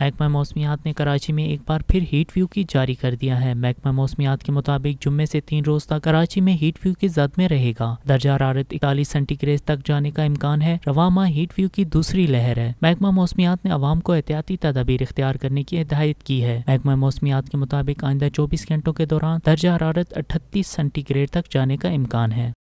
महकमा मौसमियात ने कराची में एक बार फिर हीट व्यू की जारी कर दिया है। महकमा मौसमियात के मुताबिक जुम्मे से तीन रोज तक कराची में हीट व्यू की जद में रहेगा। दर्जा हरारत इकतालीस सेंटीग्रेड तक जाने का इम्कान है। रवामा हीट व्यू की दूसरी लहर है। महकमा मौसमियात ने आवाम को एहतियाती तदाबीर इख्तियार करने की हिदायत की है। महकमा मौसमियात के मुताबिक आइंदा चौबीस घंटों के दौरान दर्जा हरारत अठतीस सेंटीग्रेड तक जाने का इम्कान है।